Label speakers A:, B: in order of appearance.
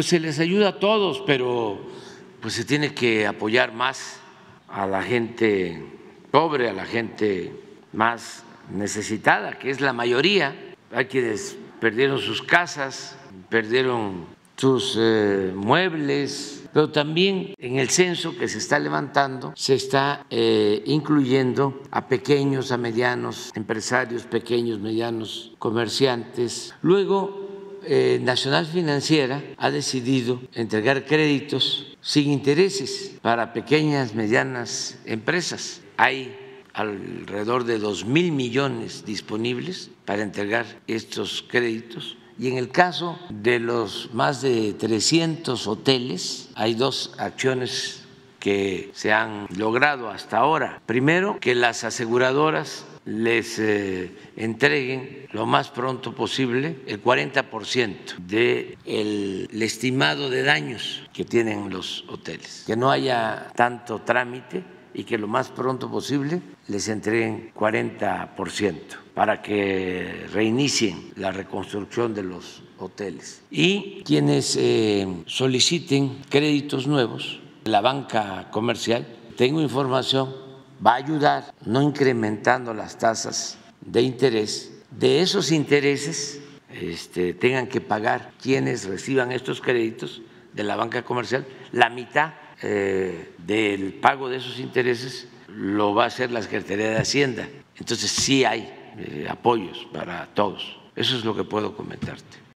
A: Pues se les ayuda a todos, pero pues se tiene que apoyar más a la gente pobre, a la gente más necesitada, que es la mayoría. Hay quienes perdieron sus casas, perdieron sus eh, muebles, pero también en el censo que se está levantando se está eh, incluyendo a pequeños, a medianos empresarios, pequeños, medianos comerciantes. Luego, eh, Nacional Financiera ha decidido entregar créditos sin intereses para pequeñas, medianas empresas. Hay alrededor de dos mil millones disponibles para entregar estos créditos y en el caso de los más de 300 hoteles, hay dos acciones que se han logrado hasta ahora. Primero, que las aseguradoras les eh, entreguen lo más pronto posible el 40% del el estimado de daños que tienen los hoteles, que no haya tanto trámite y que lo más pronto posible les entreguen 40% para que reinicien la reconstrucción de los hoteles. Y quienes eh, soliciten créditos nuevos, la banca comercial, tengo información, va a ayudar no incrementando las tasas de interés. De esos intereses este, tengan que pagar quienes reciban estos créditos de la banca comercial, la mitad eh, del pago de esos intereses lo va a hacer la Secretaría de Hacienda. Entonces sí hay eh, apoyos para todos. Eso es lo que puedo comentarte.